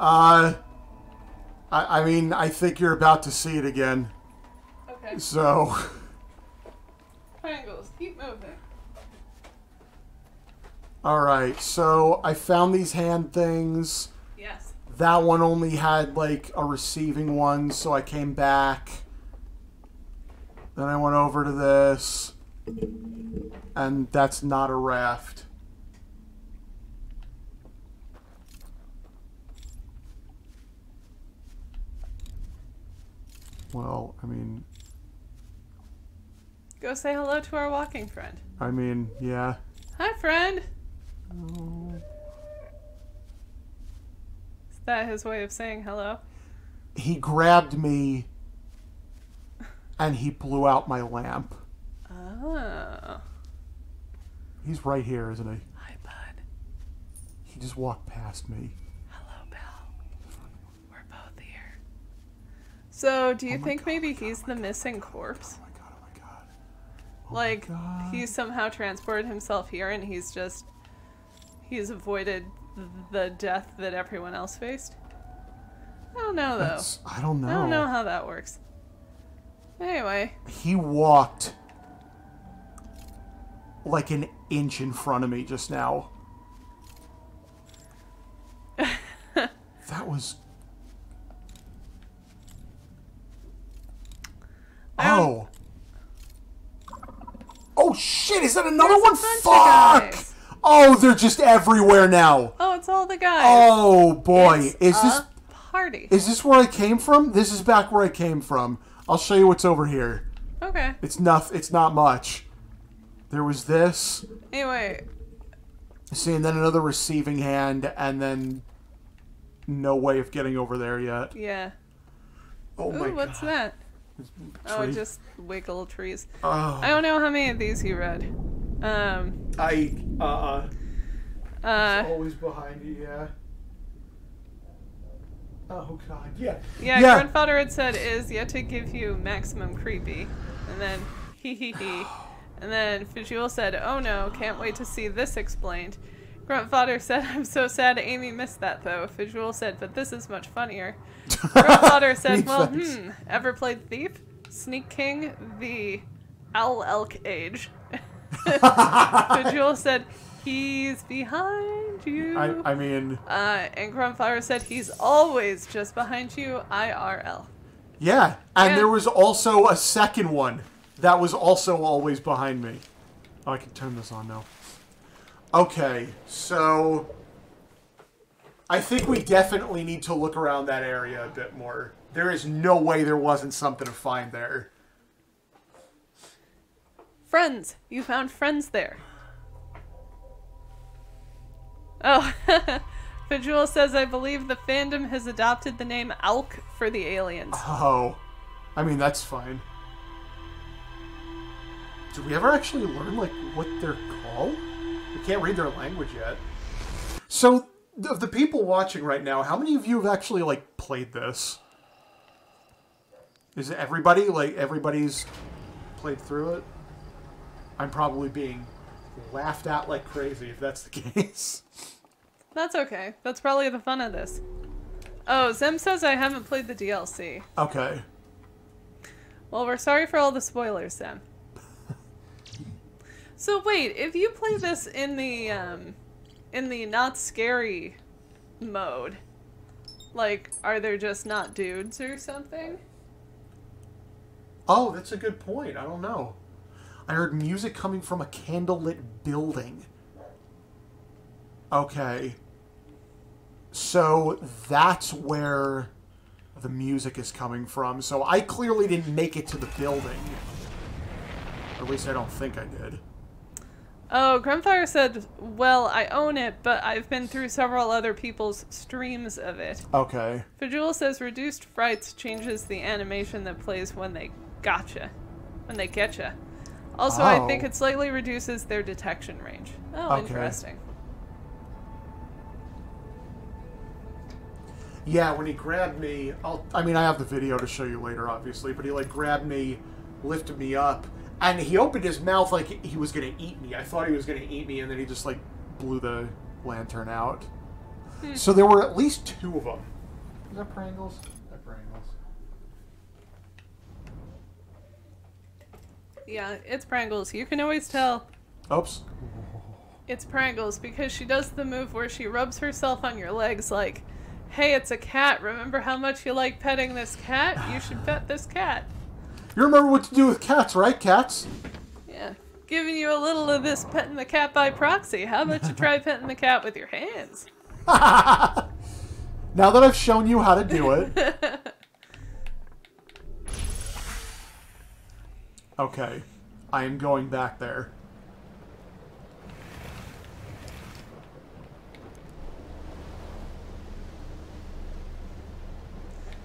Uh, I, I mean, I think you're about to see it again. Okay. So, Triangles. Keep moving. all right. So I found these hand things. Yes. That one only had like a receiving one, so I came back. Then I went over to this, and that's not a raft. Well, I mean, Go say hello to our walking friend. I mean, yeah. Hi, friend. Oh. Is that his way of saying hello? He grabbed me, and he blew out my lamp. Oh. He's right here, isn't he? Hi, bud. He just walked past me. Hello, pal. We're both here. So, do you oh think maybe oh he's oh the missing corpse? Oh my god, oh my god. like, God. he somehow transported himself here and he's just. He's avoided the death that everyone else faced? I don't know, though. That's, I don't know. I don't know how that works. Anyway, He walked like an inch in front of me just now. that was. I don't- Oh. Oh shit! Is that another There's one? Fuck! Oh, they're just everywhere now. oh, it's all the guys. Oh boy, It's is this party? is this where I came from? This is back where I came from. I'll show you what's over here. okay. It's not. It's not much. There was this. Anyway, See, and then another receiving hand, and then no way of getting over there yet. yeah. Oh my what's god. that? Oh, just wiggle trees. Oh, I don't know how many of these you read. Um, I uh uh uh, always behind you, yeah. Oh god, yeah. yeah, Yeah. Grandfather had said is yet to give you maximum creepy. And then, hee hee hee. And then Fijul said, oh no, can't wait to see this explained. Grandfather said, I'm so sad Amy missed that though. Fijul said, but this is much funnier. Grandfather said, well, hmm, ever played Thief? Sneak King, the Owl Elk Age. Fijul said, he's behind you. I I mean, Uh, and Grandfather said he's always just behind you, IRL. yeah. And Yeah. there was also a second one that was also always behind me. Oh, I can turn this on now. Okay, so I think we definitely need to look around that area a bit more. There is no way there wasn't something to find there. Friends, you found friends there. Oh, Fijul says, I believe the fandom has adopted the name Owlk for the aliens. Oh, I mean that's fine. Did we ever actually learn like what they're called? Can't read their language yet. So, of the people watching right now, how many of you have actually like played this? Is it everybody like everybody's played through it? I'm probably being laughed at like crazy if that's the case. That's okay. That's probably the fun of this. Oh, Zem says I haven't played the DLC. Okay. Well, we're sorry for all the spoilers, Zem. So wait, if you play this in the um, in the not scary mode, like, are there just not dudes or something? Oh, that's a good point. I don't know. I heard music coming from a candlelit building. Okay. So that's where the music is coming from. So I clearly didn't make it to the building. Or at least I don't think I did. Oh, Grandfire said, "Well, I own it, but I've been through several other people's streams of it." Okay. Fajul says reduced frights changes the animation that plays when they gotcha, when they getcha. Also, I think Oh. it slightly reduces their detection range. Oh, Okay. interesting. Yeah, when he grabbed me, I'll, I mean, I have the video to show you later, obviously, but he like grabbed me, lifted me up, and he opened his mouth like he was gonna eat me. I thought he was gonna eat me, and then he just like blew the lantern out. Hmm. So there were at least two of them. Is that Pringles? That Pringles. Yeah, it's Pringles. You can always tell Oops. it's Pringles because she does the move where she rubs herself on your legs like, hey, it's a cat. Remember how much you like petting this cat? You should pet this cat. You remember what to do with cats, right, cats? Yeah. Giving you a little of this petting the cat by proxy. How about you try petting the cat with your hands? Now that I've shown you how to do it. okay. I am going back there.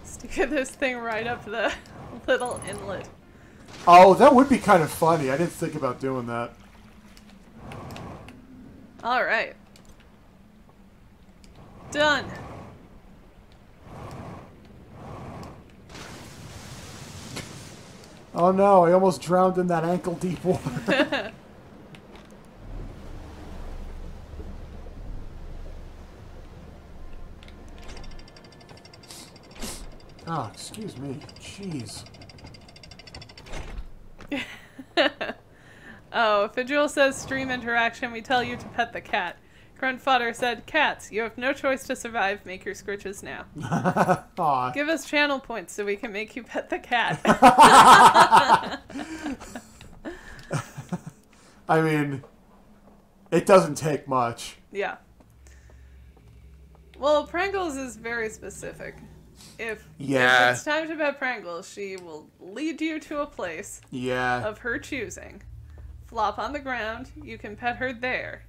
Stick this thing right up the little inlet. Oh, that would be kind of funny. I didn't think about doing that. Alright. Done. Oh no, I almost drowned in that ankle deep water. oh, excuse me. Jeez. Oh, Fidjul says stream interaction, we tell you to pet the cat. Gruntfodder said, Cats, you have no choice to survive, make your scritches now. Give us channel points so we can make you pet the cat. I mean, it doesn't take much. yeah. Well, Pringles is very specific. If, Yeah. if it's time to pet Pringles, she will lead you to a place Yeah. of her choosing. Flop on the ground, you can pet her there.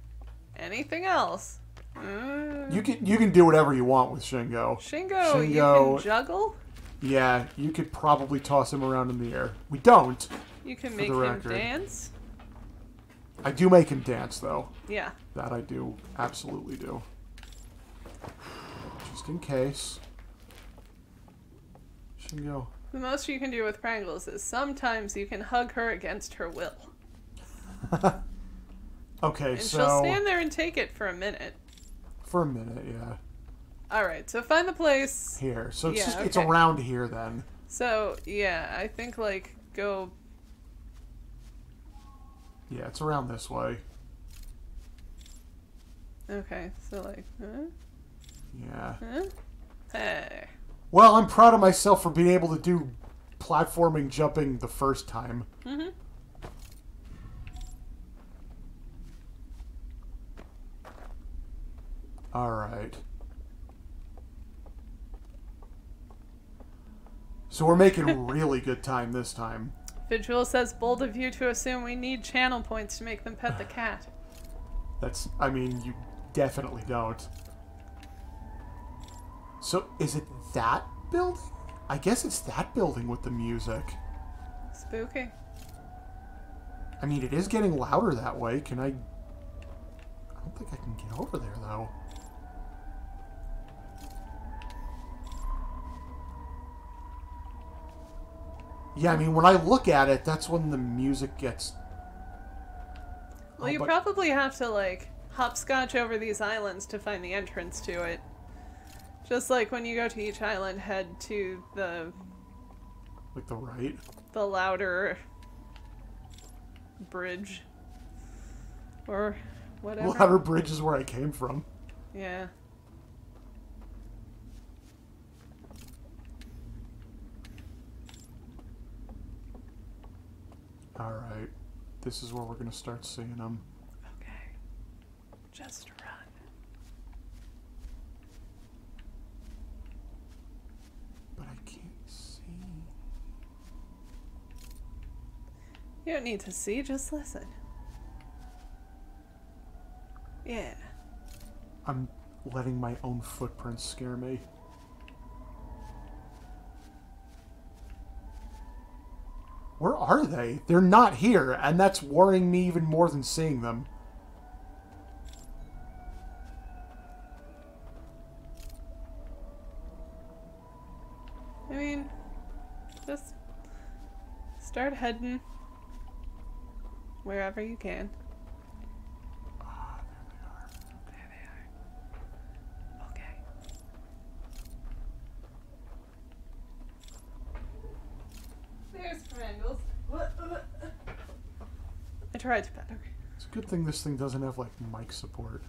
Anything else? Mm. You can you can do whatever you want with Shingo. Shingo, you Shingo- can juggle. Yeah, you could probably toss him around in the air. We don't. You can make him record. dance. I do make him dance though. Yeah. That I do absolutely do. Just in case. Shingo. The most you can do with Pringles is sometimes you can hug her against her will. Okay, And so she'll stand there and take it for a minute. for a minute, yeah. Alright, so find the place. Here. So it's Yeah, just it's around here then. So, yeah, I think, like, go. Yeah, it's around this way. Okay, so, like, huh? Yeah. Huh? Hey. Well, I'm proud of myself for being able to do platforming jumping the first time. Mm-hmm. Alright. So we're making really good time this time. Vigil says, bold of you to assume we need channel points to make them pet the cat. That's, I mean, you definitely don't. So, is it that building? I guess it's that building with the music. Spooky. I mean, it is getting louder that way. Can I... I don't think I can get over there, though. Yeah, I mean, when I look at it, that's when the music gets... Well, Oh, you but- probably have to, like, hopscotch over these islands to find the entrance to it. Just like when you go to each island, head to the Like the right? the louder bridge or whatever. Louder Bridge is where I came from. Yeah. Alright. This is where we're going to start seeing them. Okay. Just run. But I can't see. You don't need to see, just listen. Yeah. I'm letting my own footprints scare me. Where are they? They're not here, and that's worrying me even more than seeing them. heading wherever you can. Oh, there they are. Okay. There's I tried better. It's a good thing this thing doesn't have like mic support.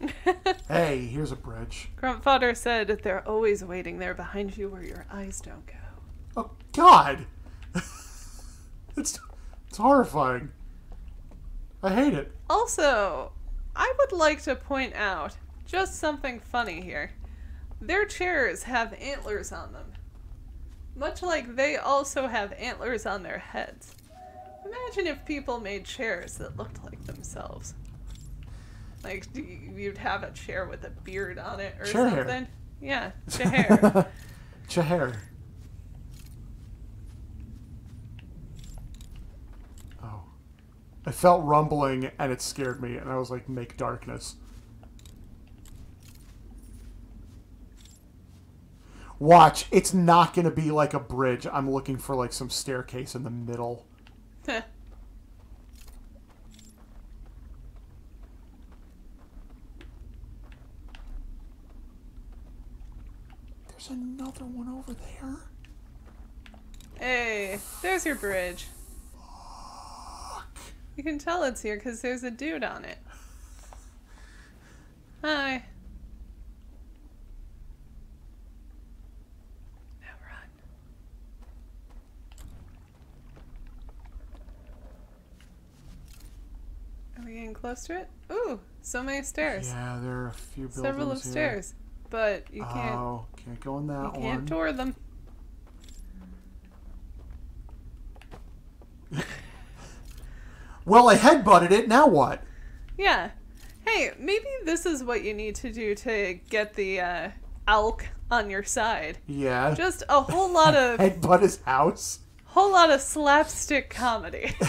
hey, here's a bridge. Grandfather said they're always waiting there behind you where your eyes don't go. Oh God! It's it's horrifying. I hate it. Also, I would like to point out just something funny here. Their chairs have antlers on them. Much like they also have antlers on their heads. Imagine if people made chairs that looked like themselves. Like you'd have a chair with a beard on it or Chair hair. something. Yeah, chair. Chair. I felt rumbling and it scared me, and I was like, make darkness. Watch, it's not gonna be like a bridge. I'm looking for like some staircase in the middle. There's another one over there. hey, there's your bridge. You can tell it's here because there's a dude on it. Hi. Now run. Are we getting close to it? Ooh, so many stairs. Yeah, there are a few buildings Several here. upstairs. But you can't Oh, can't go in that you that can't one. tour them. Well, I headbutted it. Now what? Yeah. Hey, maybe this is what you need to do to get the uh, elk on your side. Yeah. Just a whole lot of Headbutt his house. whole lot of slapstick comedy.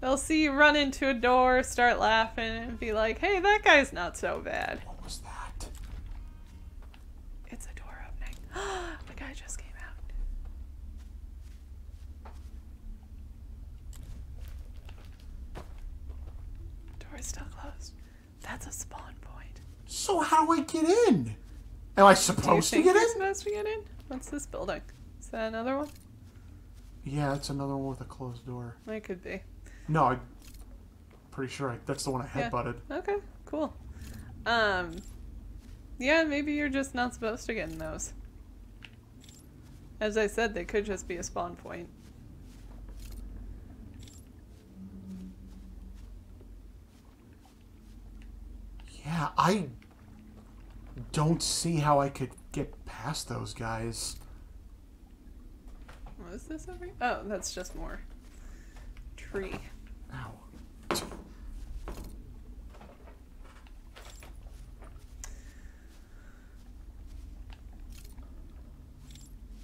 They'll see you run into a door, start laughing, and be like, "Hey, that guy's not so bad." What was that? It's a door opening. the guy just came out. Door's still closed. That's a spawn point. So how do I get in? Am I supposed to get in? supposed to get in? What's this building? Is that another one? Yeah, it's another one with a closed door. It could be. No, I'm pretty sure I, that's the one I Yeah. headbutted. Okay, cool. Um, yeah, maybe you're just not supposed to get in those. As I said, they could just be a spawn point. Yeah, I don't see how I could get past those guys. What is this over here? Oh, that's just more tree. Ow.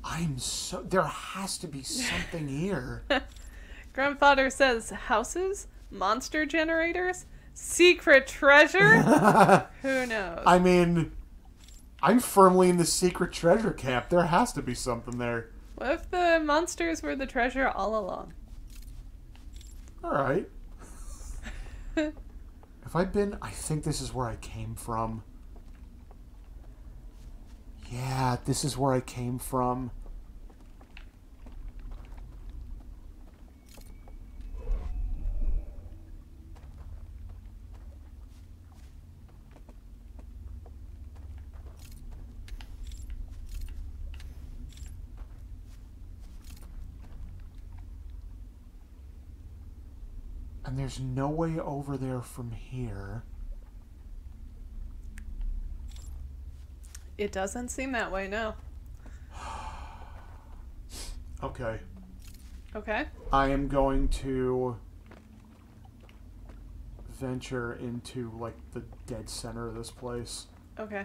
I'm so. There has to be something here. Grandfather says houses, monster generators, secret treasure. Who knows? I mean, I'm firmly in the secret treasure camp. There has to be something there. What if the monsters were the treasure all along? All right. Have I been? I think this is where I came from. Yeah, this is where I came from. And there's no way over there from here. It doesn't seem that way, no. Okay. Okay. I am going to venture into like the dead center of this place. Okay.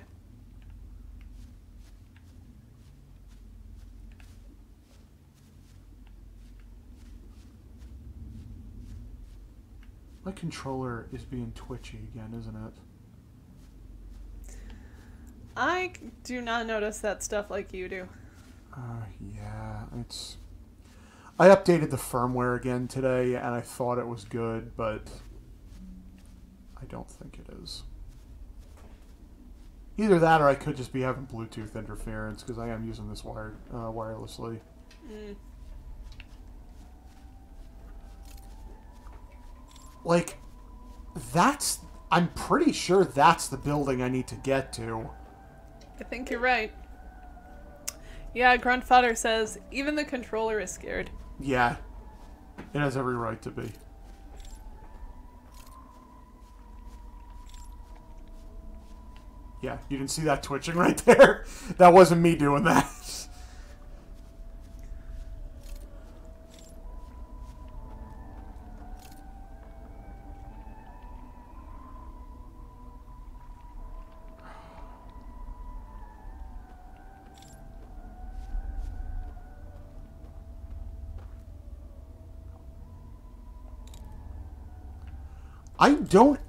My controller is being twitchy again, isn't it? I do not notice that stuff like you do. Uh, yeah, it's. I updated the firmware again today, and I thought it was good, but I don't think it is. Either that, or I could just be having Bluetooth interference because I am using this wired uh, wirelessly. Mm. Like, that's. I'm pretty sure that's the building I need to get to. I think you're right. Yeah, Grandfather says even the controller is scared. Yeah. It has every right to be. Yeah, you didn't see that twitching right there? That wasn't me doing that. I don't.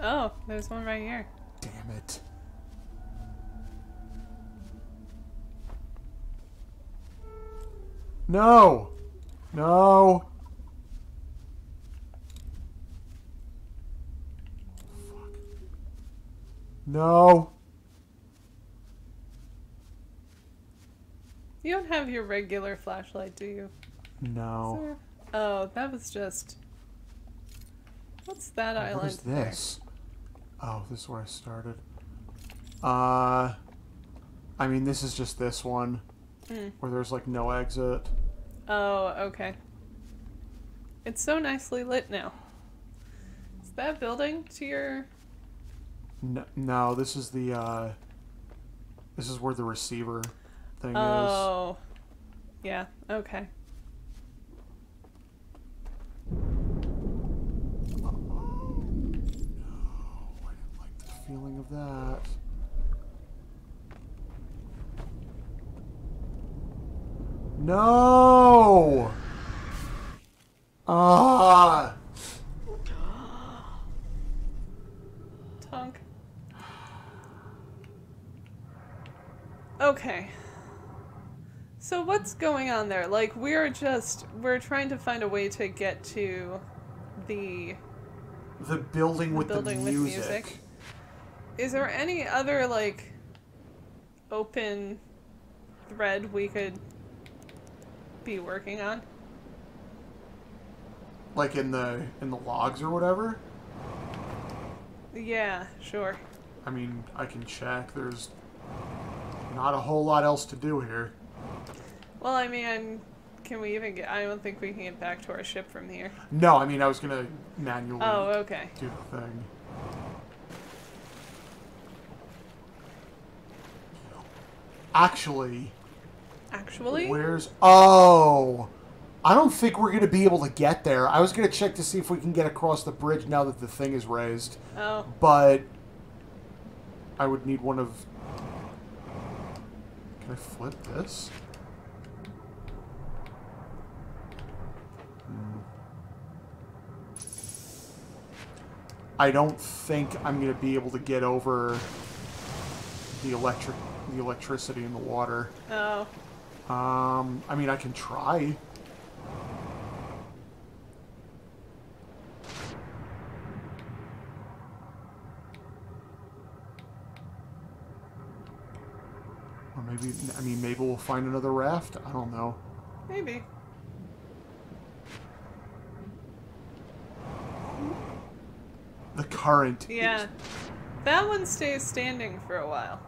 Oh, there's one right here. Damn it. No! No! Fuck. No! You don't have your regular flashlight, do you? No. Oh, that was just. What's that Oh, island? What is there? this? Oh, this is where I started. Uh, I mean, this is just this one Mm. where there's like no exit. Oh, okay. It's so nicely lit now. Is that building to your. No, no this is the uh, this is where the receiver thing is. Oh. Yeah, okay. I didn't like the feeling of that. No! Ah! Tonk. Okay. So what's going on there? Like we're just we're trying to find a way to get to the The building with building the with music. Is there any other like open thread we could be working on? Like in the in the logs or whatever. Yeah, sure. I mean, I can check. There's not a whole lot else to do here. Well, I mean, can we even get I don't think we can get back to our ship from here. No, I mean I was gonna manually Oh, okay. do the thing. Actually, Actually? where's oh? I don't think we're gonna be able to get there. I was gonna check to see if we can get across the bridge now that the thing is raised, Oh, but I would need one of. Can I flip this? Hmm. I don't think I'm gonna be able to get over the electric, the electricity in the water. oh. Um, I mean, I can try. Or maybe, I mean, maybe we'll find another raft. I don't know. Maybe. The current. Yeah. That one stays standing for a while.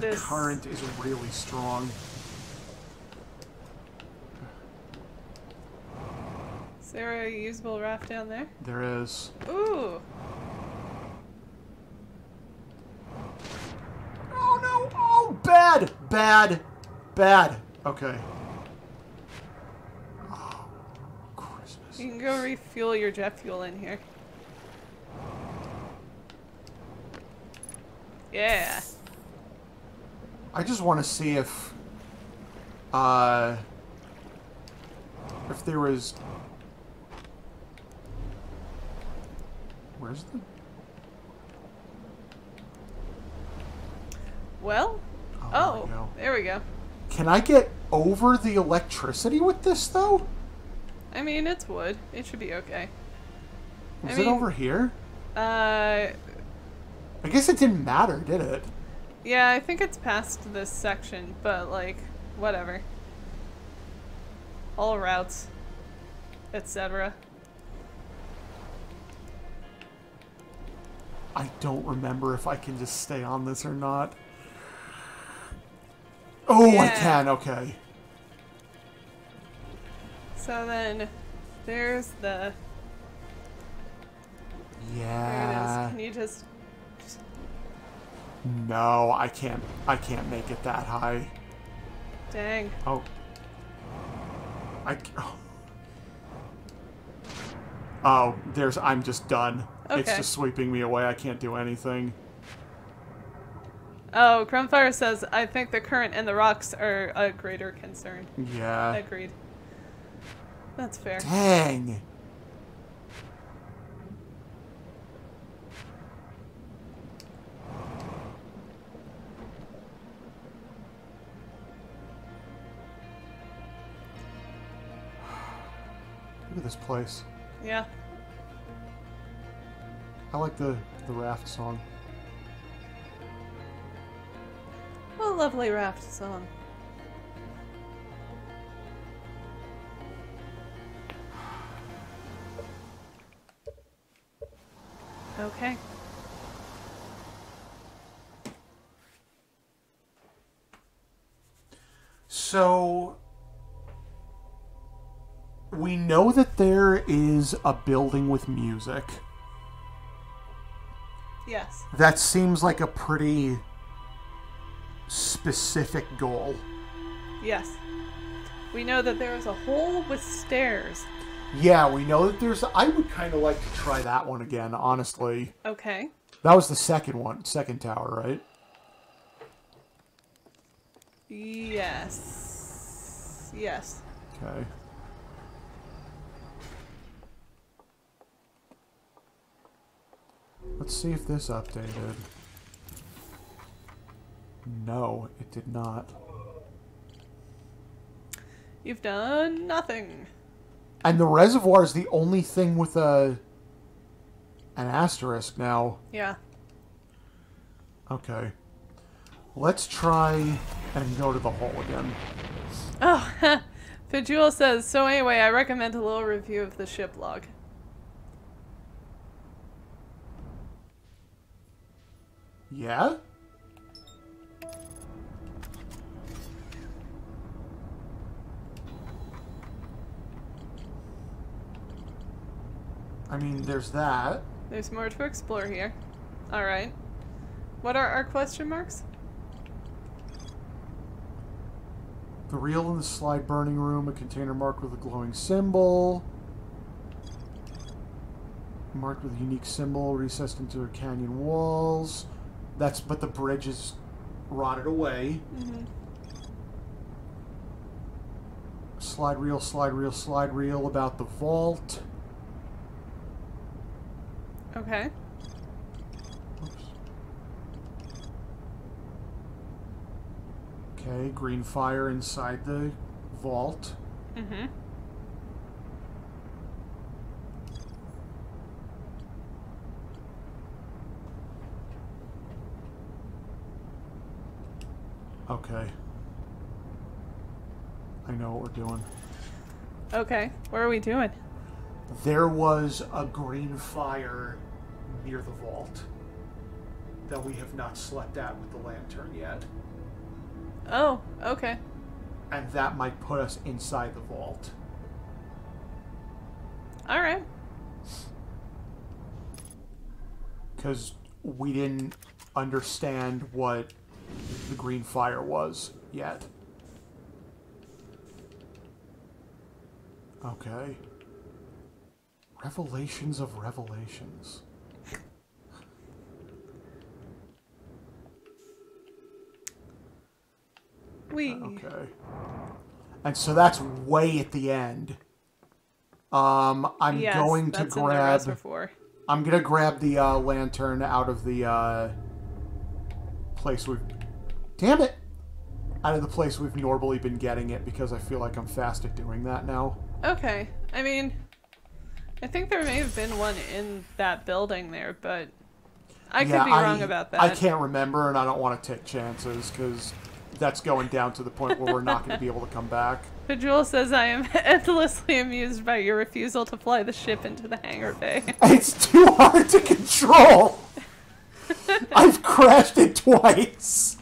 The This current is really strong. Is there a usable raft down there? There is. Ooh. Oh no! Oh, bad! Bad! Bad! Okay. Oh, Christmas. You can go refuel your jet fuel in here. Yeah. I just want to see if, uh, if there was. Where's the? Well? Oh, Oh, there we go. there we go. Can I get over the electricity with this though? I mean, it's wood. It should be okay. I Was it mean- over here? Uh, I guess it didn't matter, did it? Yeah, I think it's past this section, but like, whatever. all routes, etc. I don't remember if I can just stay on this or not. Oh, I Yeah. can. Okay. So then, there's the. There it Yeah. Can you just? No, I can't. I can't make it that high. Dang. Oh. I. Oh. Oh, there's. I'm just done. Okay. It's just sweeping me away. I can't do anything. Oh, Grumfire says, I think the current and the rocks are a greater concern. Yeah. Agreed. That's fair. Dang. Look at this place. Yeah. I like the the raft song. A lovely raft song. Okay. So we know that there is a building with music. Yes. That seems like a pretty specific goal. Yes. We know that there is a hole with stairs. Yeah, we know that there's. I would kind of like to try that one again, honestly. Okay. That was the second one, second tower, right? Yes. Yes. Okay. Let's see if this updated. No, it did not. You've done nothing. And the reservoir is the only thing with a an asterisk now. Yeah. Okay. Let's try and go to the hole again. Oh, Fajul says, so anyway, I recommend a little review of the ship log. Yeah? I mean, there's that. There's more to explore here. Alright. What are our question marks? The reel in the slide burning room, a container marked with a glowing symbol. Marked with a unique symbol, recessed into a canyon walls. That's but the bridge is rotted away. Mm-hmm. Slide reel, slide reel, slide reel about the vault. Okay. Oops. Okay, green fire inside the vault. Mm-hmm. Okay. I know what we're doing. Okay. What are we doing? There was a green fire near the vault that we have not slept at with the lantern yet. Oh, okay. And that might put us inside the vault. Alright. Because we didn't understand what the green fire was yet. Okay. Revelations of Revelations. We. Okay. And so that's way at the end. Um, I'm yes, going to that's in the grab. I'm gonna grab the uh, lantern out of the uh, place we've. Damn it! Out of the place we've normally been getting it because I feel like I'm fast at doing that now. Okay. I mean, I think there may have been one in that building there, but I could Yeah, be wrong about that. I can't remember, and I don't want to take chances because that's going down to the point where we're not going to be able to come back. Bejewel says, I am endlessly amused by your refusal to fly the ship into the hangar bay. It's too hard to control. I've crashed it twice.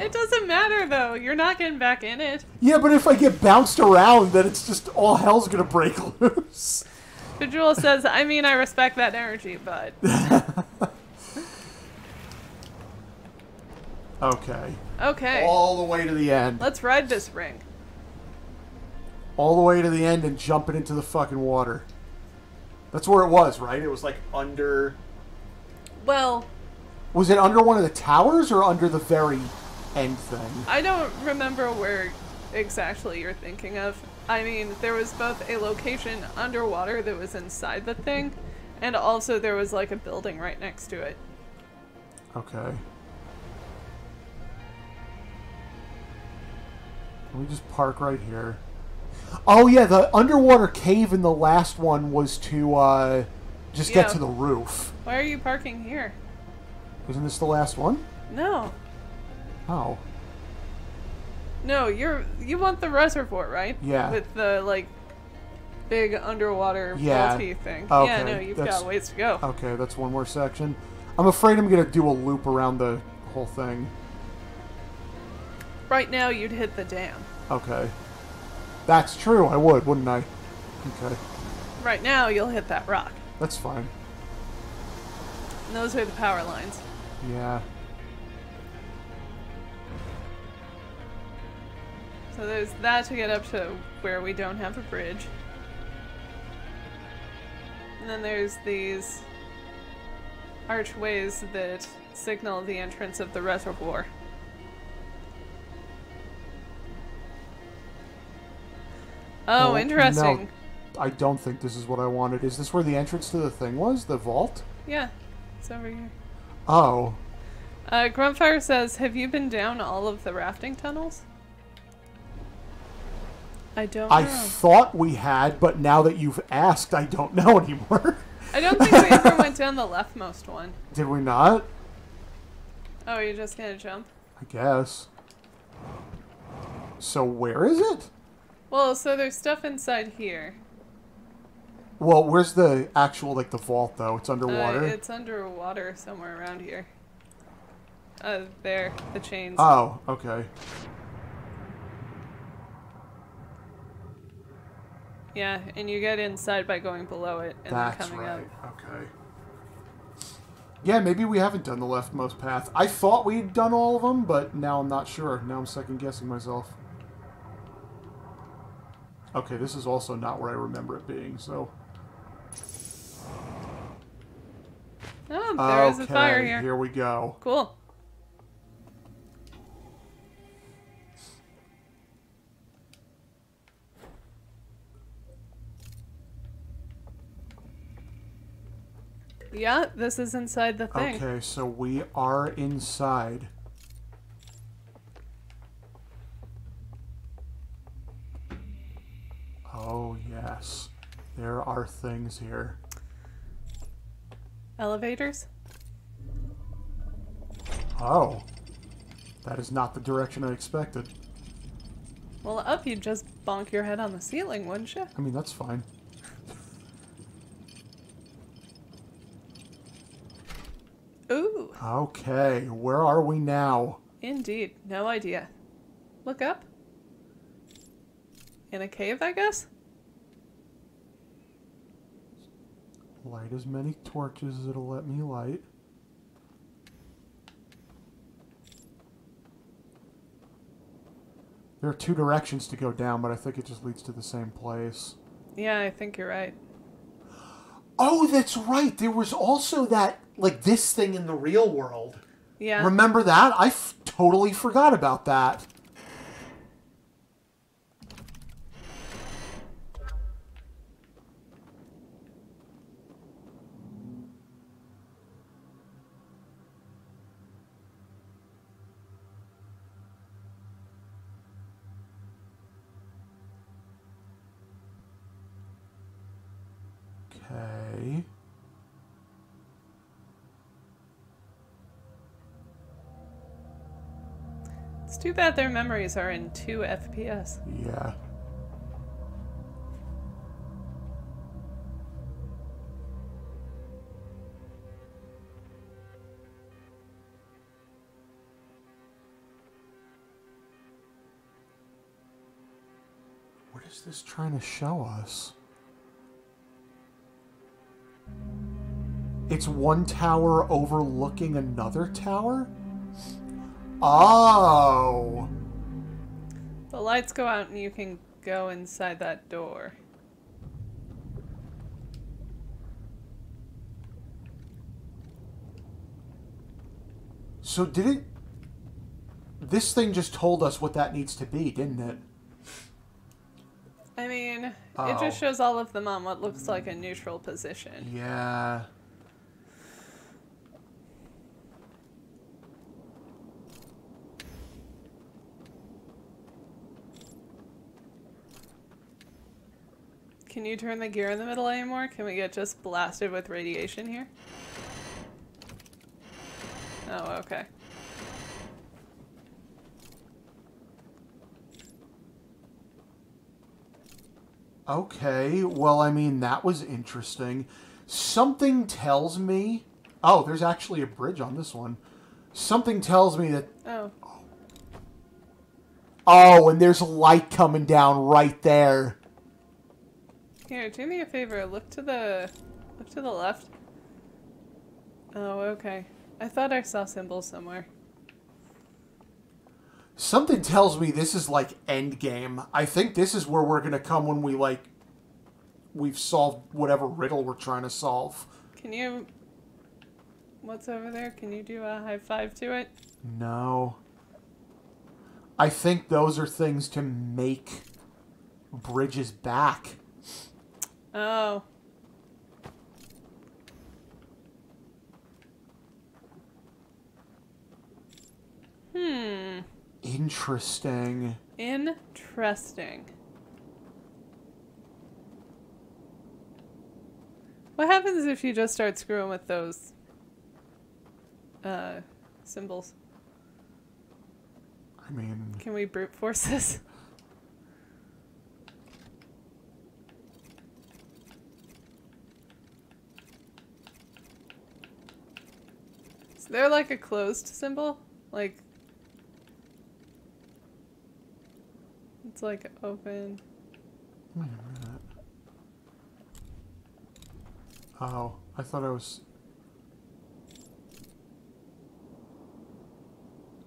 It doesn't matter, though. You're not getting back in it. Yeah, but if I get bounced around, then it's just all hell's gonna break loose. Bejewel says, I mean, I respect that energy, but. Okay. Okay. All the way to the end. Let's ride this ring. All the way to the end and jump it into the fucking water. That's where it was, right? It was like under. Well, Was it under one of the towers or under the very end thing? I don't remember where exactly you're thinking of. I mean, there was both a location underwater that was inside the thing, and also there was like a building right next to it. Okay. Let me just park right here. Oh yeah, the underwater cave in the last one was to uh, just get to the roof. Why are you parking here? Isn't this the last one? No. Oh. No, you're you want the reservoir, right? Yeah. With the like big underwater Yeah. thing. Okay, Yeah, no, you've that's- got ways to go. Okay, that's one more section. I'm afraid I'm gonna do a loop around the whole thing. Right now you'd hit the dam. Okay. That's true, I would, wouldn't I? Okay. Right now you'll hit that rock. That's fine. And those are the power lines. Yeah. So there's that to get up to where we don't have a bridge. And then there's these archways that signal the entrance of the reservoir. Oh, Oh, interesting. I don't think this is what I wanted. Is this where the entrance to the thing was? The vault? Yeah, it's over here. Oh. Uh, Gruntfire says, Have you been down all of the rafting tunnels? I don't I know. thought we had, but now that you've asked, I don't know anymore. I don't think we ever went down the leftmost one. Did we not? Oh, you're just gonna jump? I guess. So where is it? Well, so there's stuff inside here. Well, where's the actual like the vault though? It's Uh, underwater. it's underwater somewhere around here. Uh, there, the chains. Oh, okay. Yeah, and you get inside by going below it and That's then coming right. up. Okay. Yeah, maybe we haven't done the leftmost path. I thought we'd done all of them, but now I'm not sure. Now I'm second guessing myself. Okay, this is also not where I remember it being, so. Oh, there is okay, a fire here. Here we go. Cool. Yeah, this is inside the thing. Okay, so we are inside. Oh, yes. There are things here. Elevators? Oh. That is not the direction I expected. Well, up you'd just bonk your head on the ceiling, wouldn't you? I mean, that's fine. Ooh, Okay, where are we now? indeed. No idea. Look up. In a cave, I guess? Light as many torches as it'll let me light. There are two directions to go down, but I think it just leads to the same place. Yeah, I think you're right. Oh, that's right. There was also that, like, this thing in the real world. Yeah. Remember that? I f- totally forgot about that. bad their memories are in 2 FPS. Yeah. What is this trying to show us? It's one tower overlooking another tower? Oh. The lights go out and you can go inside that door. So did it This thing just told us what that needs to be, didn't it? I mean, it Oh. just shows all of them on what looks like a neutral position. Yeah. Can you turn the gear in the middle anymore? Can we get just blasted with radiation here? Oh, okay. Okay, well, I mean, that was interesting. Something tells me. Oh, there's actually a bridge on this one. Something tells me that. Oh, Oh, and there's light coming down right there. Here, do me a favor. Look to the, look to the left. Oh, okay. I thought I saw symbols somewhere. Something tells me this is like end game. I think this is where we're gonna come when we like. We've solved whatever riddle we're trying to solve. Can you? What's over there? Can you do a high five to it? No. I think those are things to make bridges back. Oh. Hmm. Interesting. Interesting. What happens if you just start screwing with those uh symbols? I mean, Can we brute force this? there like a closed symbol? Like it's like open. wait a minute. Oh, I thought I was.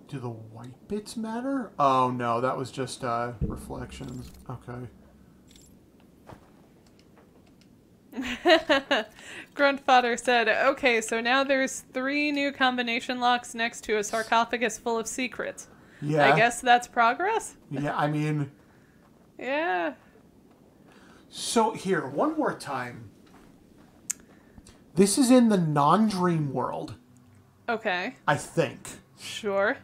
Do the white bits matter? Oh no, that was just uh, reflections. Okay. Gruntfodder said, okay, so now there's three new combination locks next to a sarcophagus full of secrets. Yeah. I guess that's progress? Yeah, I mean, Yeah. so here, one more time. This is in the non dream world, Okay. I think. Sure.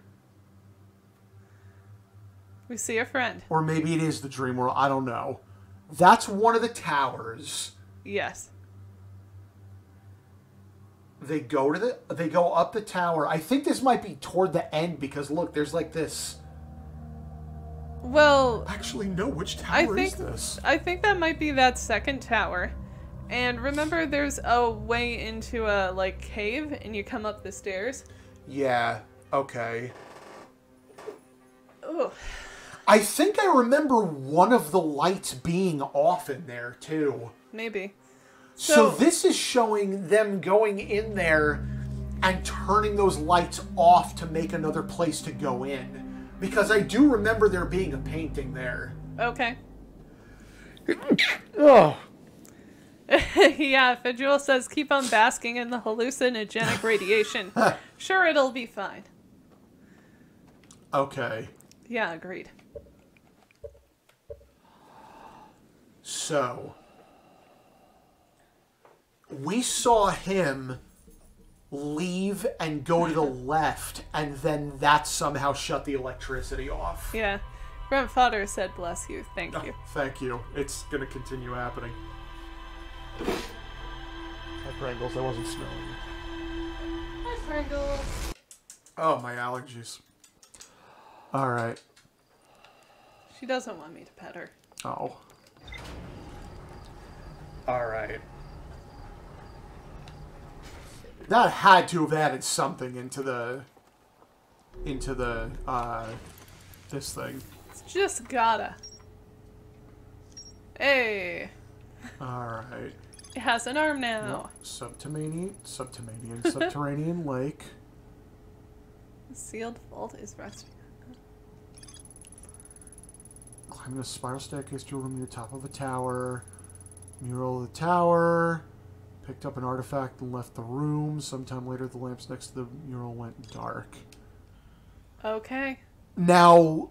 We see a friend. Or maybe it is the dream world, I don't know. That's one of the towers. Yes. They go to the they go up the tower. I think this might be toward the end because look, there's like this. Well, Actually, no. Which tower I think is this? I think that might be that second tower. And remember there's a way into a like cave and you come up the stairs? Yeah. Okay. Oh. I think I remember one of the lights being off in there too. Maybe. So, So- this is showing them going in there and turning those lights off to make another place to go in. Because I do remember there being a painting there. Okay. Oh. yeah, Fedule says keep on basking in the hallucinogenic radiation. sure, it'll be fine. Okay. Yeah, agreed. So, we saw him leave and go to the left, and then that somehow shut the electricity off. Yeah. Grunt Fodder said bless you. Thank Oh, you. thank you. It's gonna continue happening. Hi, Pringles. I wasn't smelling you. Hi, Pringles. Oh, my allergies. All right. She doesn't want me to pet her. Oh. All right. That had to have added something into the into the uh this thing. It's just gotta. Hey, Alright. it has an arm now. Yep. Subterranean, subterranean, subterranean lake. Sealed vault is resting. Climbing a spiral staircase to a room near the top of a tower. Mural of the tower. Picked up an artifact and left the room. Sometime later, the lamps next to the mural went dark. Okay. Now,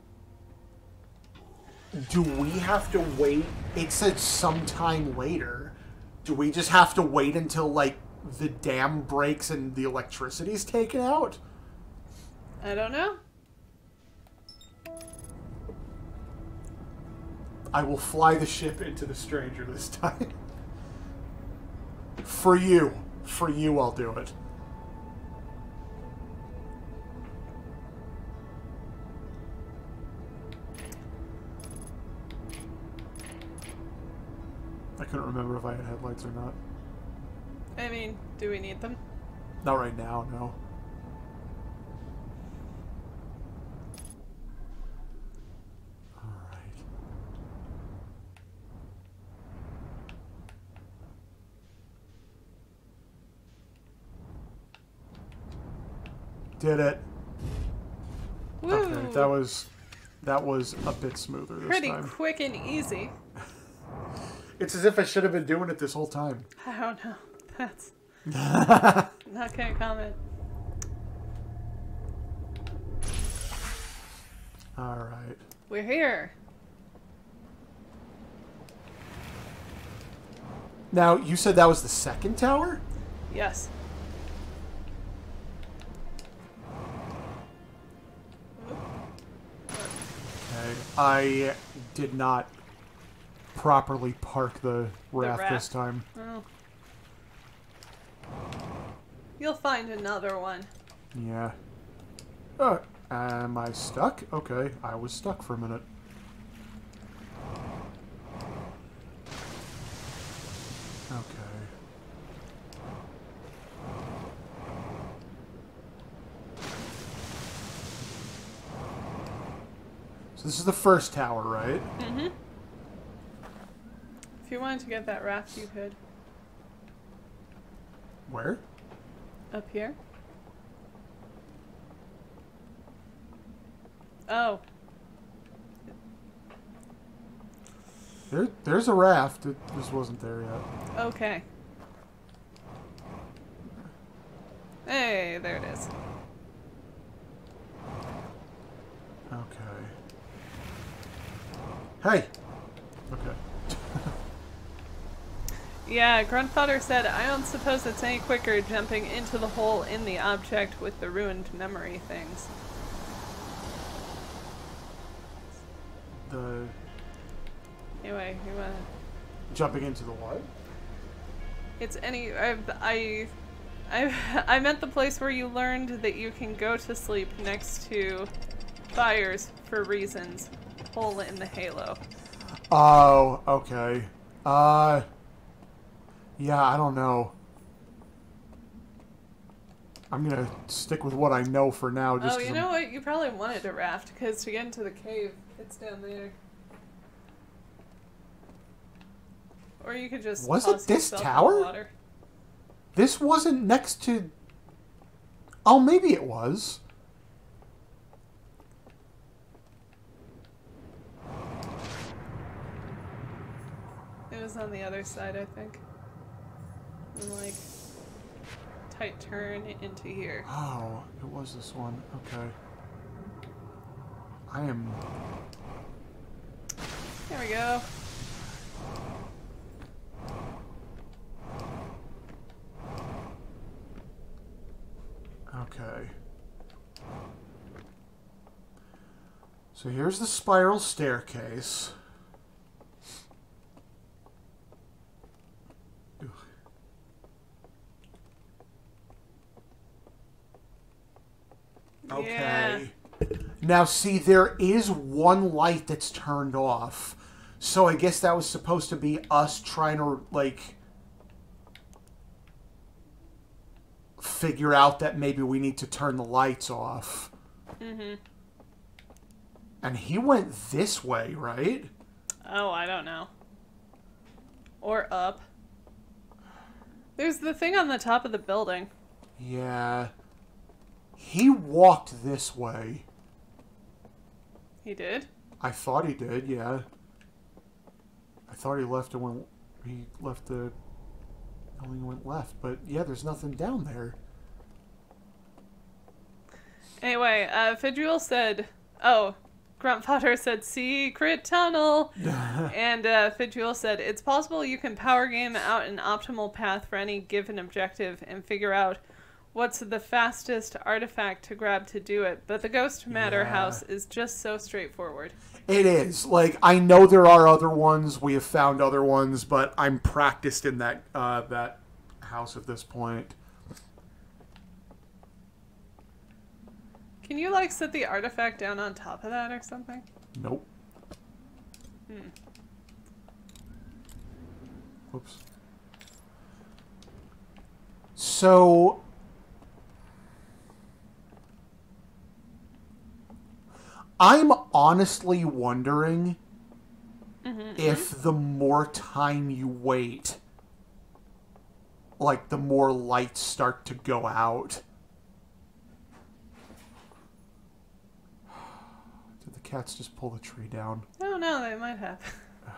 do we have to wait? It said sometime later. Do we just have to wait until, like, the dam breaks and the electricity's taken out? I don't know. I will fly the ship into the stranger this time. For you. For you, I'll do it. I couldn't remember if I had headlights or not. I mean, do we need them? Not right now, no. Did it. Woo! Okay, that was that was a bit smoother this Pretty time. quick and easy. It's as if I should have been doing it this whole time. I don't know. That's not gonna comment. Alright. We're here. Now, you said that was the second tower? Yes. I did not properly park the raft, this raft. time. Well, you'll find another one. Yeah. Uh, am I stuck? Okay, I was stuck for a minute. Okay. So this is the first tower, right? Mm-hmm. If you wanted to get that raft, you could. Where? Up here. Oh, There, there's a raft. It just wasn't there yet. okay. Hey, there it is. Okay. Hey. Okay. Yeah, Gruntfodder said, I don't suppose it's any quicker jumping into the hole in the object with the ruined memory things. The Anyway, you wanna... jumping into the what? It's any... I... I... I, I meant the place where you learned that you can go to sleep next to fires for reasons. Hole in the halo. Oh, okay. Uh, yeah, I don't know. I'm gonna stick with what I know for now. Just oh, you I'm- know what? You probably wanted a raft, because to get into the cave, it's down there. Or you could just Was it this yourself in the tower? This wasn't next to. Oh, maybe it was. Was on the other side, I think. And like tight turn into here. Oh, it was this one. Okay. I am. There we go. Okay. So here's the spiral staircase. Okay. Now, see, there is one light that's turned off. So I guess that was supposed to be us trying to, like, figure out that maybe we need to turn the lights off. Mm-hmm. And he went this way, right? Oh, I don't know. Or up. There's the thing on the top of the building. Yeah. He walked this way. He did? I thought he did, yeah. I thought he left and went. He left the Only went left, but yeah, there's nothing down there. Anyway, uh, Fidril said, oh, Gruntfodder said secret tunnel. and uh, Fidril said, it's possible you can power game out an optimal path for any given objective and figure out what's the fastest artifact to grab to do it. But the Ghost Matter Yeah. House is just so straightforward. It is. Like I know there are other ones. We have found other ones, but I'm practiced in that uh, that house at this point. Can you, like, set the artifact down on top of that or something? Nope. Hmm. Whoops. So I'm honestly wondering mm-hmm, if mm-hmm. the more time you wait, like the more lights start to go out. Did the cats just pull the tree down? Oh, no, they might have.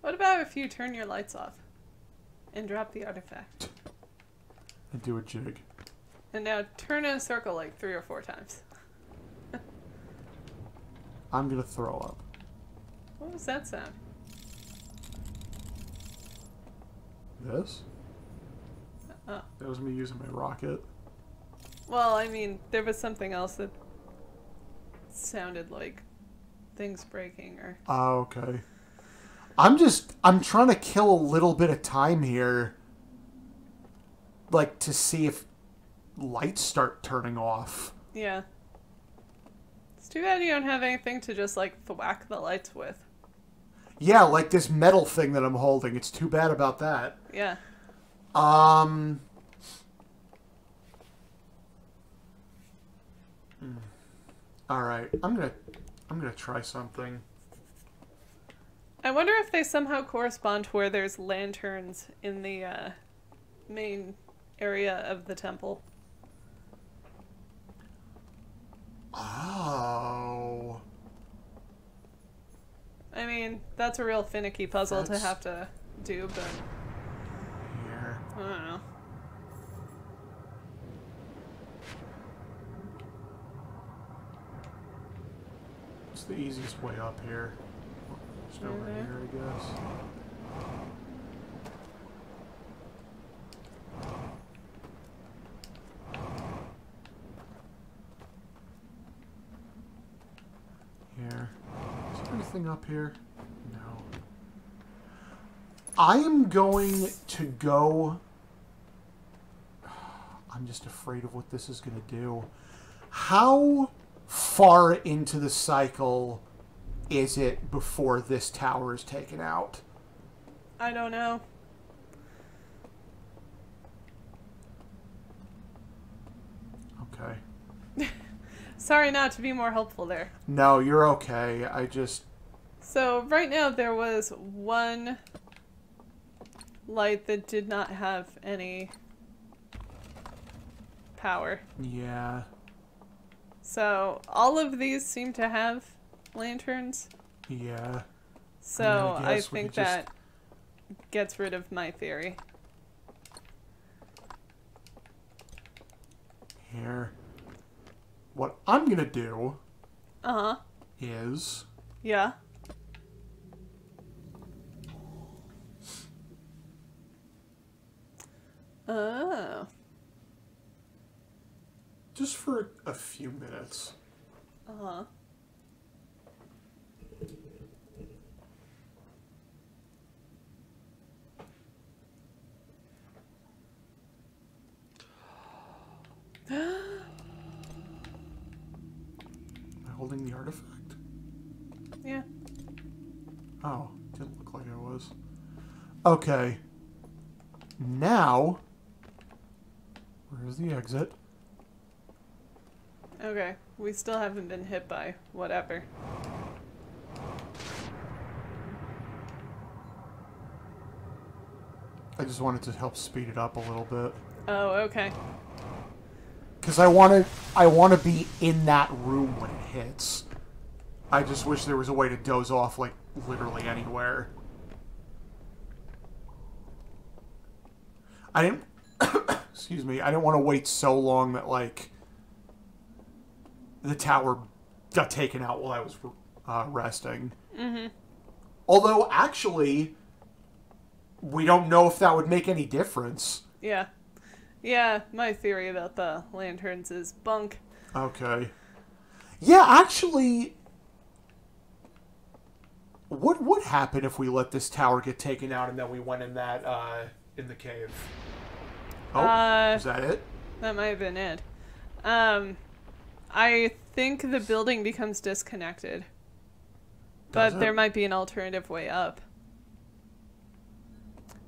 what about if you turn your lights off and drop the artifact? And do a jig. And now turn in a circle like three or four times. I'm gonna throw up. What was that sound? This? Oh. That was me using my rocket. Well, I mean, there was something else that sounded like things breaking or. Oh, okay. I'm just I'm trying to kill a little bit of time here. Like to see if lights start turning off. Yeah. It's too bad you don't have anything to just like thwack the lights with. Yeah, like this metal thing that I'm holding. It's too bad about that. Yeah. Um hmm. All right. I'm to I'm going to try something. I wonder if they somehow correspond to where there's lanterns in the uh, main area of the temple. Oh. I mean, that's a real finicky puzzle That's- to have to do, but Here. I don't know. It's the easiest way up here. Just over Mhm. here, I guess. Here. Is there anything up here? No. I am going to go. I'm just afraid of what this is going to do. How far into the cycle is it before this tower is taken out? I don't know. Okay. Sorry not to be more helpful there. No, you're okay. I just. So right now there was one light that did not have any power. Yeah. So all of these seem to have lanterns. Yeah. So I I, think just- that gets rid of my theory. Here. What I'm gonna do Uh huh. is. Yeah. Oh. Just for a few minutes. Uh huh. Am I holding the artifact? Yeah. Oh, didn't look like I was. Okay. Now. Where's the exit? Okay. We still haven't been hit by whatever. I just wanted to help speed it up a little bit. Oh, okay. Because I want to, I want to be in that room when it hits. I just wish there was a way to doze off, like, literally anywhere. I didn't, excuse me, I didn't want to wait so long that, like, the tower got taken out while I was uh, resting. Mm-hmm. Although, actually, we don't know if that would make any difference. Yeah. Yeah, my theory about the lanterns is bunk. Okay. Yeah, actually, what would happen if we let this tower get taken out and then we went in that uh, in the cave? Oh, Uh, is that it? That might have been it. Um, I think the building becomes disconnected. Does But it? there might be an alternative way up.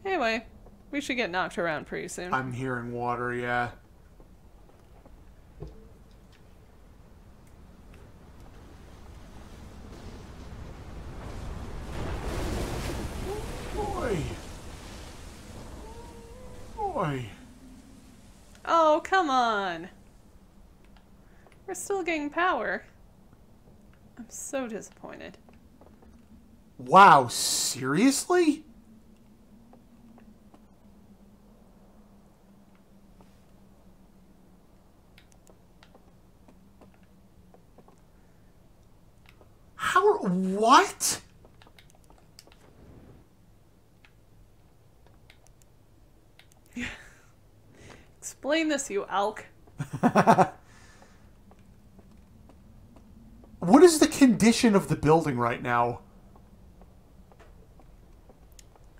Anyway, we should get knocked around pretty soon. I'm hearing water. Yeah. Boy. Boy. oh, come on! We're still getting power. I'm so disappointed. Wow, seriously? How what? Explain this, you Owlk. What is the condition of the building right now?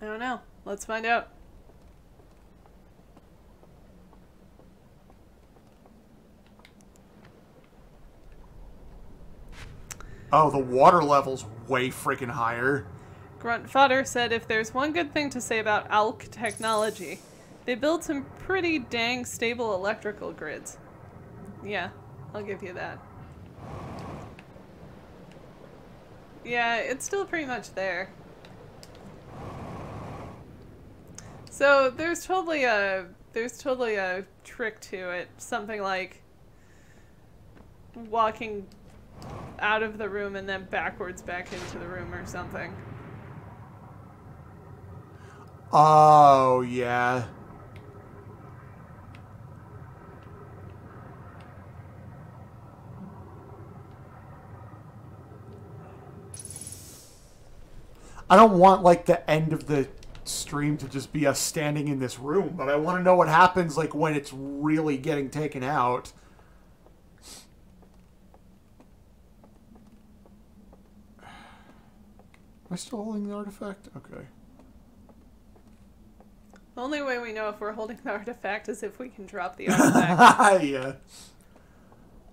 I don't know. Let's find out. Oh, the water level's way freaking higher. Grunt Fodder said if there's one good thing to say about Owlk technology, they build some pretty dang stable electrical grids. Yeah, I'll give you that. Yeah, it's still pretty much there. So there's totally a there's totally a trick to it. Something like walking out of the room and then backwards back into the room or something. Oh, yeah. I don't want like the end of the stream to just be us standing in this room, but I want to know what happens like when it's really getting taken out. I still holding the artifact? Okay. The only way we know if we're holding the artifact is if we can drop the artifact. yeah.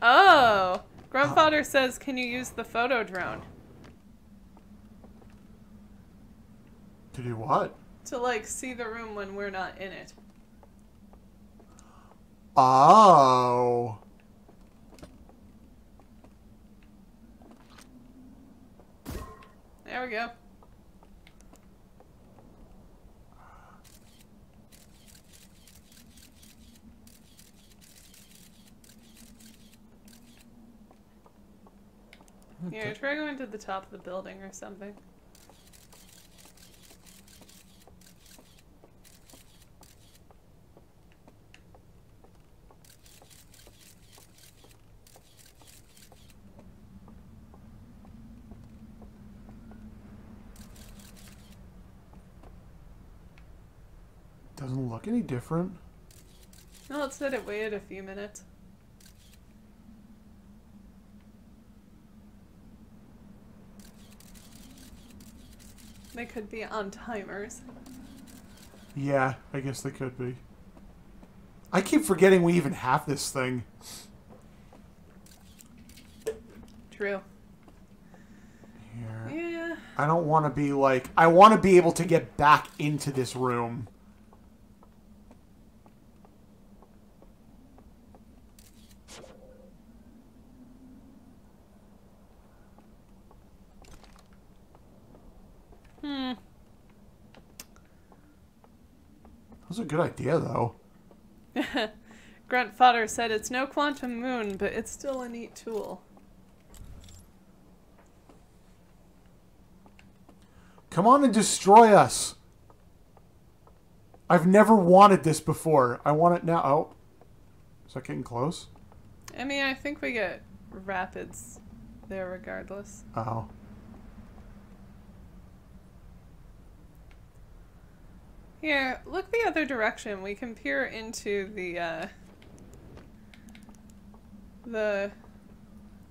oh! Gruntfodder says, can you use the photo drone? To do what? To, like, see the room when we're not in it. Oh. There we go. Oh, yeah, try going to the top of the building or something. Doesn't look any different. No, it said it waited a few minutes. They could be on timers. Yeah, I guess they could be. I keep forgetting we even have this thing. True. Here. Yeah. I don't want to be like. I want to be able to get back into this room. was a good idea, though. Grunt Fodder said it's no quantum moon, but it's still a neat tool. Come on and destroy us. I've never wanted this before. I want it now. Oh. Is that getting close? I mean, I think we get rapids there regardless. Oh. Here, look the other direction. We can peer into the, uh, the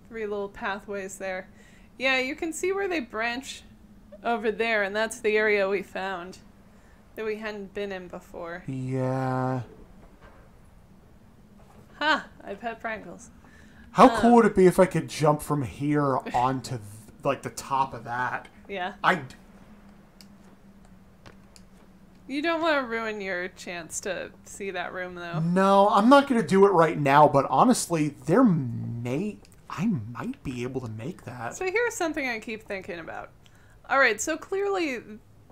three little pathways there. Yeah, you can see where they branch over there, and that's the area we found that we hadn't been in before. Yeah. Ha! I've had Pringles. How Um, cool would it be if I could jump from here onto th- like the top of that? Yeah. I You don't want to ruin your chance to see that room, though. no, I'm not gonna do it right now. But honestly, there may I might be able to make that. So here's something I keep thinking about. All right, so clearly,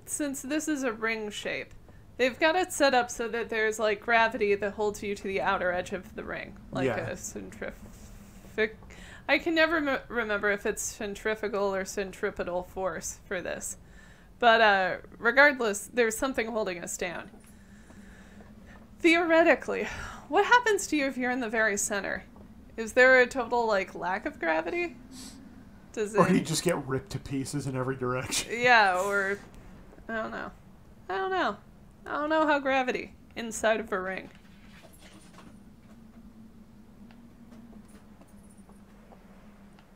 since this is a ring shape, they've got it set up so that there's like gravity that holds you to the outer edge of the ring, like Yeah. a centrifugal. I can never m- remember if it's centrifugal or centripetal force for this, but uh, regardless, there's something holding us down. Theoretically, what happens to you if you're in the very center? Is there a total like lack of gravity? Does it? Or you just get ripped to pieces in every direction. Yeah, or I don't know. I don't know. I don't know how gravity inside of a ring.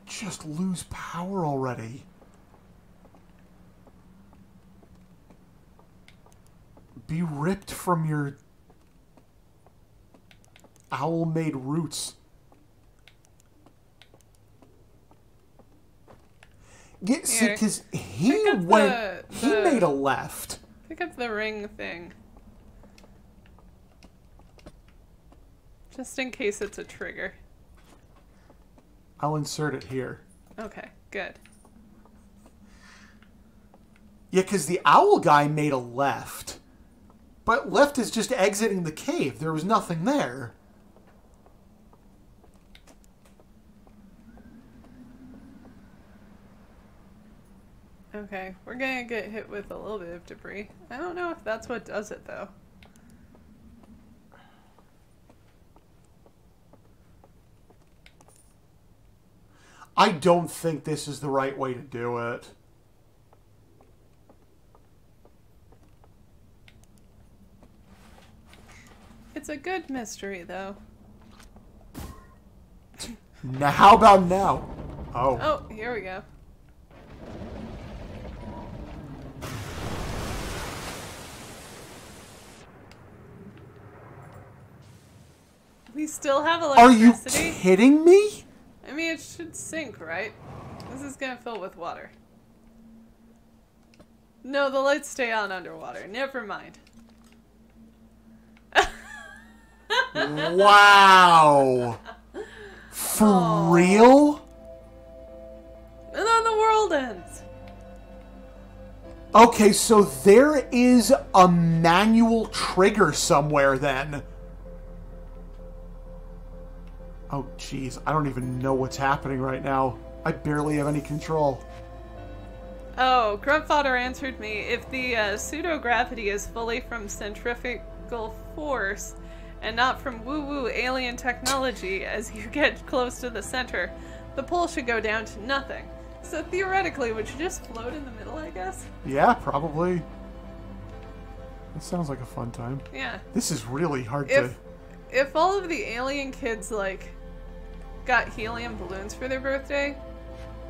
Just lose power already. Be ripped from your owl made roots. Get see, because he went. the- he the- made a left. Pick up the ring thing. Just in case it's a trigger. I'll insert it here. Okay, good. Yeah, because the owl guy made a left. But left is just exiting the cave. There was nothing there. Okay, we're gonna get hit with a little bit of debris. I don't know if that's what does it though. I don't think this is the right way to do it. It's a good mystery though. Now, how about now? Oh. Oh, here we go. We still have electricity. Are you kidding me? I mean, it should sink, right? This is gonna fill with water. No, the lights stay on underwater. Never mind. Wow. For Aw. real? And then the world ends. Okay, so there is a manual trigger somewhere then. Oh, jeez. I don't even know what's happening right now. I barely have any control. Oh, Gruntfodder answered me. If the uh, pseudo gravity is fully from centrifugal force and not from woo woo alien technology, as you get close to the center, the pull should go down to nothing. So theoretically, would you just float in the middle, I guess? Yeah, probably. That sounds like a fun time. Yeah. This is really hard If to. if all of the alien kids like got helium balloons for their birthday,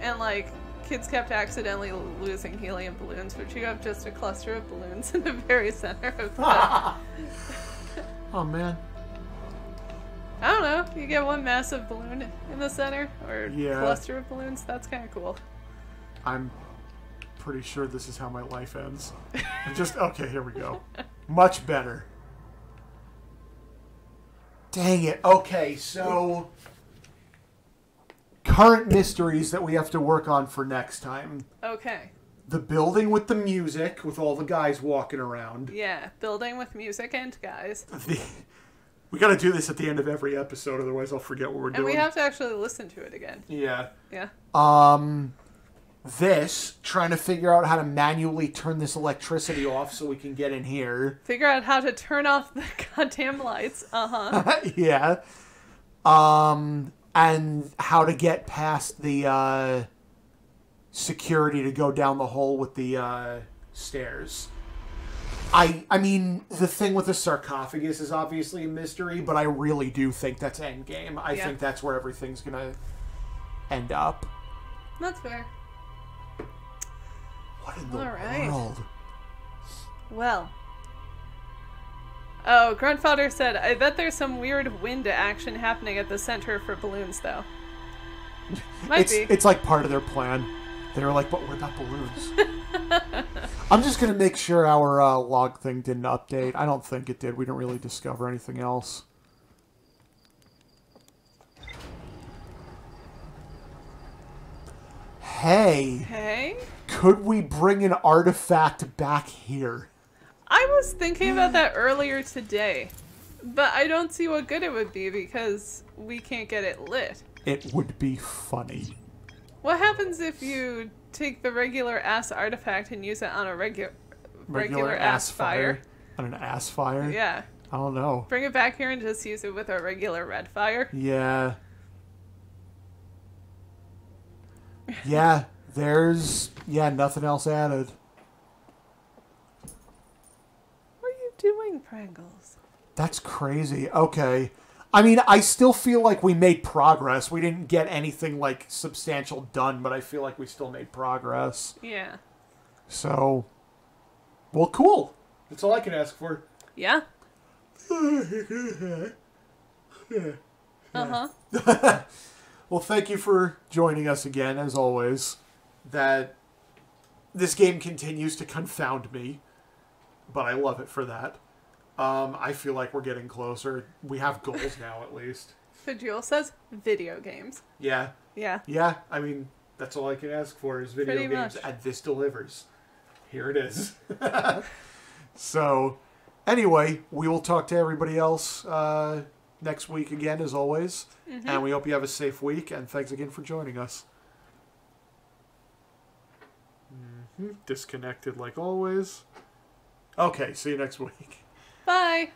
and like kids kept accidentally losing helium balloons, would you have just a cluster of balloons in the very center of the? oh, man. I don't know. You get one massive balloon in the center, or Yeah. cluster of balloons. That's kind of cool. I'm pretty sure this is how my life ends. Just okay, here we go. Much better. Dang it. Okay, so current mysteries that we have to work on for next time. Okay. The building with the music, with all the guys walking around. Yeah, building with music and guys. The, we got to do this at the end of every episode, otherwise I'll forget what we're And doing. And we have to actually listen to it again. yeah. Yeah. Um, this trying to figure out how to manually turn this electricity off so we can get in here. Figure out how to turn off the goddamn lights. Uh huh. yeah. Um, and how to get past the uh, security to go down the hole with the uh, stairs. I I mean the thing with the sarcophagus is obviously a mystery, but I really do think that's endgame. I Yeah. think that's where everything's gonna end up. That's fair. What in the All right. world? Well. Oh, Gruntfodder said, I bet there's some weird wind action happening at the center for balloons, though. Might it's be. it's like part of their plan. They were like, but what about balloons? I'm just gonna make sure our uh, log thing didn't update. I don't think it did. We didn't really discover anything else. Hey, Hey? could we bring an artifact back here? I was thinking about that earlier today, but I don't see what good it would be because we can't get it lit. It would be funny. What happens if you take the regular ass artifact and use it on a regular regular, ass fire? On an ass fire? Yeah. I don't know. Bring it back here and just use it with a regular red fire. Yeah. Yeah, there's yeah, nothing else added. What are you doing, Pringles? That's crazy. Okay. I mean, I still feel like we made progress. We didn't get anything like substantial done, but I feel like we still made progress. Yeah. So, well, cool. That's all I can ask for. Yeah? Uh huh. Well, thank you for joining us again, as always. That this game continues to confound me, but I love it for that. Um, I feel like we're getting closer. We have goals now, at least. Fajul says video games. Yeah, Yeah. yeah. I mean, that's all I can ask for is video Pretty games, much. and this delivers. Here it is. so, anyway, we will talk to everybody else uh, next week again, as always. Mm-hmm. And we hope you have a safe week. And thanks again for joining us. Mhm. Disconnected like always. Okay, see you next week. Bye.